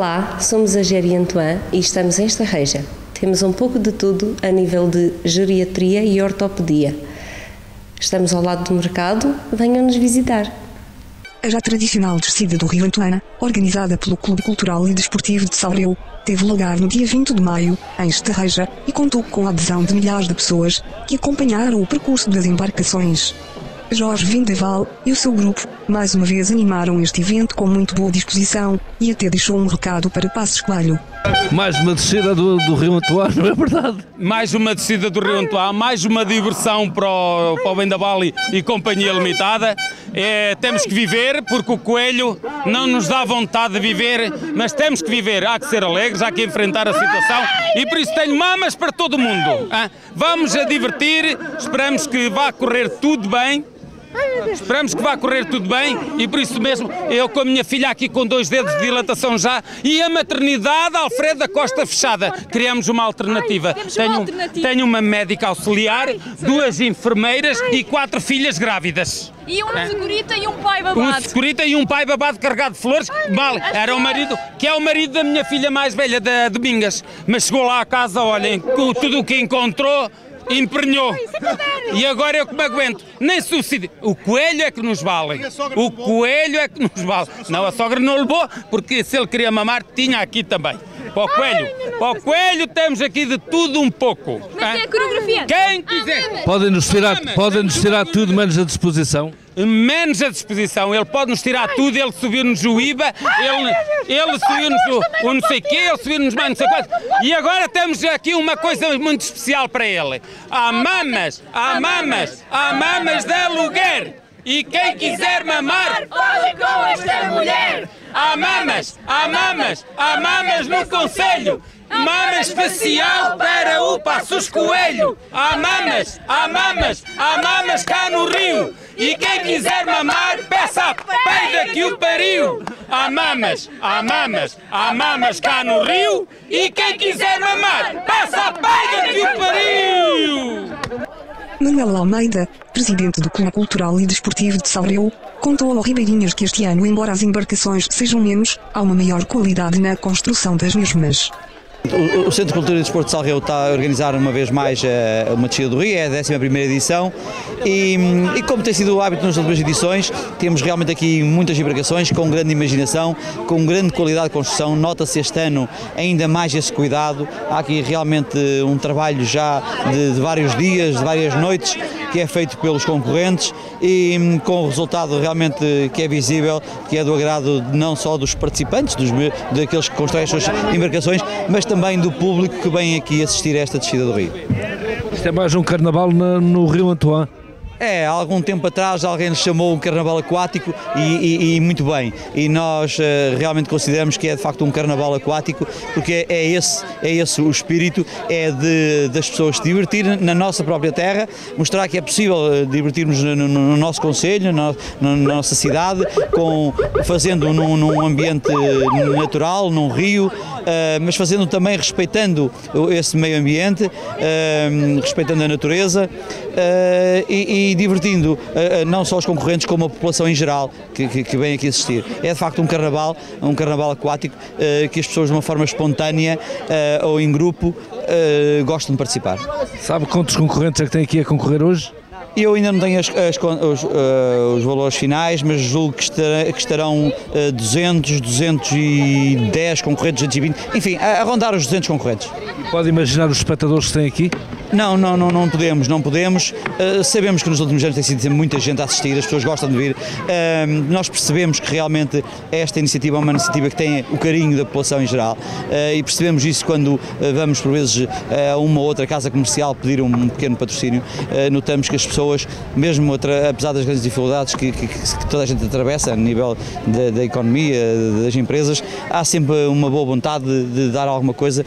Olá, somos a Geri Antoine e estamos em Estarreja. Temos um pouco de tudo a nível de geriatria e ortopedia. Estamos ao lado do mercado, venham-nos visitar. A já tradicional descida do Rio Antoana, organizada pelo Clube Cultural e Desportivo de Saureu, teve lugar no dia 20 de maio, em Estarreja, e contou com a adesão de milhares de pessoas que acompanharam o percurso das embarcações. Jorge Vindeval e o seu grupo, mais uma vez animaram este evento com muito boa disposição e até deixou um recado para Passos Coelho. Mais uma descida do, do Rio Antoine, não é verdade? Mais uma descida do Rio Antoine, mais uma diversão para o, para o Vendaval e, e Companhia Limitada. É, temos que viver, porque o coelho não nos dá vontade de viver, mas temos que viver. Há que ser alegres, há que enfrentar a situação e por isso tenho mamas para todo mundo. Hein? Vamos a divertir, esperamos que vá correr tudo bem. Esperamos que vá correr tudo bem e por isso mesmo eu com a minha filha aqui com dois dedos de dilatação já e a maternidade Alfredo da Costa fechada. Criamos uma alternativa. Tenho, alternativa. tenho uma médica auxiliar, duas enfermeiras e quatro filhas grávidas. E um segurita e um pai Um babado. securita e um pai babado carregado de flores. Mal, era o marido, que é o marido da minha filha mais velha, da Domingas. Mas chegou lá à casa, olhem, com tudo o que encontrou, emprenhou. E agora eu que me aguento. Nem subsídio. O coelho é que nos vale. O coelho é que nos vale. Não, a sogra não levou, porque se ele queria mamar, tinha aqui também. Para o coelho. Para o coelho temos aqui de tudo um pouco. Mas é a coreografia. Quem quiser. Podem-nos tirar, podem -nos tirar tudo menos a disposição. menos a disposição. Ele pode nos tirar tudo, ele subiu-nos o IVA, ele, ele subiu-nos o, o não sei quê, ele subiu-nos mais não sei quanto. E agora temos aqui uma coisa muito especial para ele. Há mamas, há mamas, há mamas de aluguer. E quem quiser mamar, Fale com esta mulher. Há mamas, há mamas, há mamas no Conselho. Mama especial para o Passos Coelho. Há mamas, há mamas, há mamas cá no Rio. E quem quiser mamar, peça a peida que o pariu. Há mamas, há mamas, há mamas cá no Rio. E quem quiser mamar, peça a peida. Manuel Almeida, presidente do Clube Cultural e Desportivo de Saureu, contou ao Ribeirinhas que este ano, embora as embarcações sejam menos, há uma maior qualidade na construção das mesmas. O, Centro de Cultura e Desporto de Salreu está a organizar uma vez mais eh, uma descida do Rio, é a 11 edição. E, e como tem sido o hábito nas últimas edições, temos realmente aqui muitas embarcações com grande imaginação, com grande qualidade de construção, nota-se este ano ainda mais esse cuidado, há aqui realmente um trabalho já de, de vários dias, de várias noites, que é feito pelos concorrentes e hum, com o resultado realmente que é visível, que é do agrado não só dos participantes, dos, daqueles que constroem as suas embarcações, mas também do público que vem aqui assistir a esta descida do Rio. Isto é mais um carnaval na- no Rio Antoine. É, há algum tempo atrás alguém lhe chamou um carnaval aquático e, e- e muito bem. E nós eh, realmente consideramos que é de facto um carnaval aquático porque é, esse, é esse o espírito, é de, das pessoas se divertirem na nossa própria terra, mostrar que é possível eh, divertirmos no, no- no nosso conselho, na, na nossa cidade, com, fazendo num, num ambiente natural, num rio, eh, mas fazendo também respeitando esse meio ambiente, respeitando a natureza eh, e, e divertindo eh, eh, não só os concorrentes como a população em geral que, que- que vem aqui assistir. É de facto um carnaval, um carnaval aquático eh, que as pessoas de uma forma espontânea ou em grupo gostam de participar. Sabe quantos concorrentes é que tem aqui a concorrer hoje? Eu ainda não tenho as- as os, eh, os valores finais, mas julgo que, estará- que estarão eh, 200, 210 concorrentes, 220, enfim, a, a rondar os 200 concorrentes. E pode imaginar os espectadores que têm aqui? Não, não, não, não podemos, não podemos. Uh, sabemos que nos últimos anos tem sido muita gente a assistir, as pessoas gostam de vir. Uh, nós percebemos que realmente esta iniciativa é uma iniciativa que tem o carinho da população em geral uh, e percebemos isso quando uh, vamos, por vezes, a uma ou outra casa comercial pedir um pequeno patrocínio. Notamos que as pessoas, mesmo apesar das grandes dificuldades que, que- que toda a gente atravessa a nível da, da economia, das empresas, há sempre uma boa vontade de, de dar alguma coisa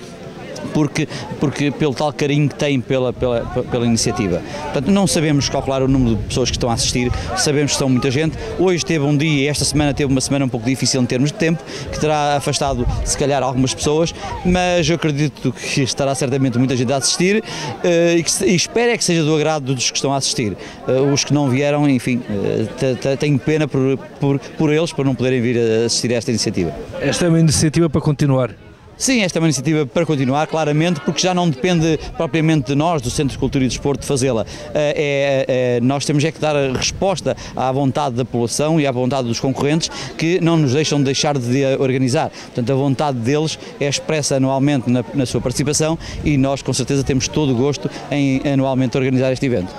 porque, porque pelo tal carinho que tem pela, pela, pela iniciativa. Portanto, não sabemos calcular o número de pessoas que estão a assistir, sabemos que são muita gente. Hoje teve um dia, esta semana teve uma semana um pouco difícil em termos de tempo, que terá afastado se calhar algumas pessoas, mas eu acredito que estará certamente muita gente a assistir eh, e, que, e espero é que seja do agrado dos que estão a assistir. Eh, os que não vieram, enfim, eh, tenho pena por, por, por eles por não poderem vir a assistir a esta iniciativa. Esta é uma iniciativa para continuar. Sim, esta é uma iniciativa para continuar, claramente, porque já não depende propriamente de nós, do Centro de Cultura e Desporto, fazê-la. É, é, nós temos é que dar resposta à vontade da população e à vontade dos concorrentes que não nos deixam de deixar de organizar. Portanto, a vontade deles é expressa anualmente na, na sua participação e nós, com certeza, temos todo o gosto em anualmente organizar este evento.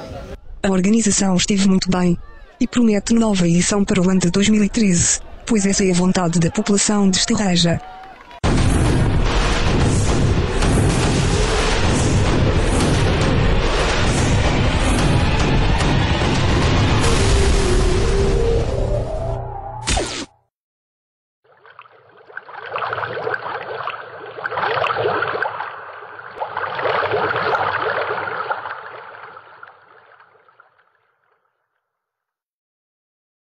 A organização esteve muito bem e promete nova edição para o ano de 2013, pois essa é a vontade da população de Estarreja.